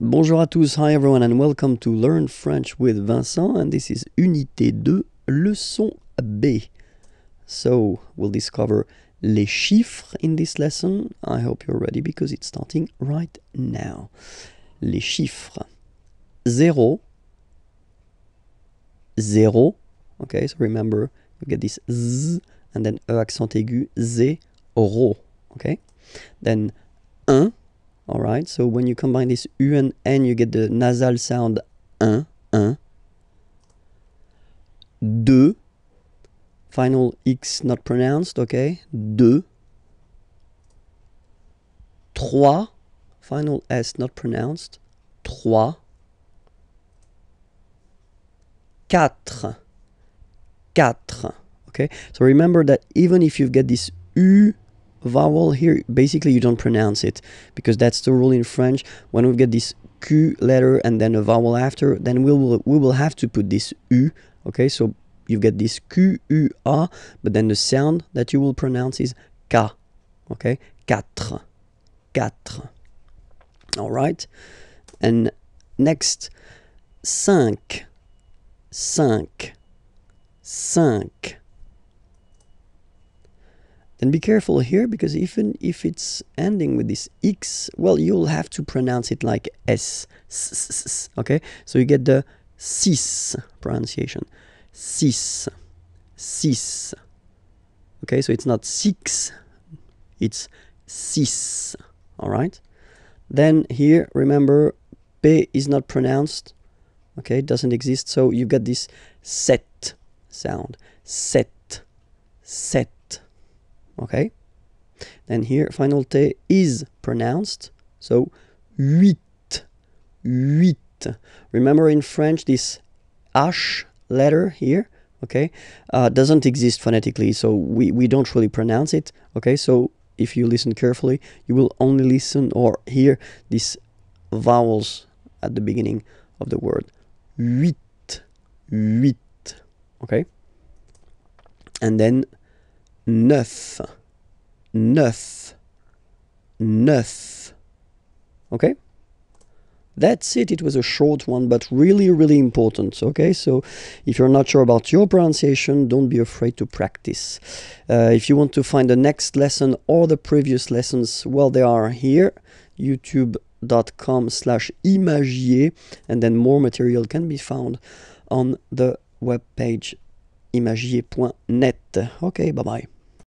Bonjour à tous, hi everyone and welcome to Learn French with Vincent and this is Unité 2, leçon B. So, we'll discover les chiffres in this lesson. I hope you're ready because it's starting right now. Les chiffres. Zéro. Zéro. Okay, so remember, you get this Z and then E accent aigu, zéro. Okay? Then un. All right, so when you combine this U and N, you get the nasal sound un, un. De, Final X not pronounced, okay? Deux. Trois. Final S not pronounced. Trois. Quatre. Quatre. Okay, so remember that even if you get this U vowel here basically you don't pronounce it because that's the rule in French. When we get this Q letter and then a vowel after then we will we will have to put this U okay? So you get this Q U A but then the sound that you will pronounce is K okay? Quatre. Quatre. All right? And next cinq. Cinq. Cinq then be careful here because even if it's ending with this X, well, you'll have to pronounce it like S. S, S. okay? So you get the six pronunciation. Six. Six. Okay, so it's not six, it's six. All right? Then here, remember, P is not pronounced. Okay, it doesn't exist. So you get this set sound. Sept. Sept okay. Then here final T is pronounced. So huit. Huit. Remember in French this H letter here? Okay. Uh, doesn't exist phonetically so we, we don't really pronounce it. Okay. So if you listen carefully you will only listen or hear these vowels at the beginning of the word. Huit. Huit. Okay. And then neuf, neuf, neuf. Okay? That's it. It was a short one, but really, really important. Okay, so if you're not sure about your pronunciation, don't be afraid to practice. Uh, if you want to find the next lesson or the previous lessons, well, they are here youtube.com slash imagier, and then more material can be found on the web page imagier.net. Okay, bye bye.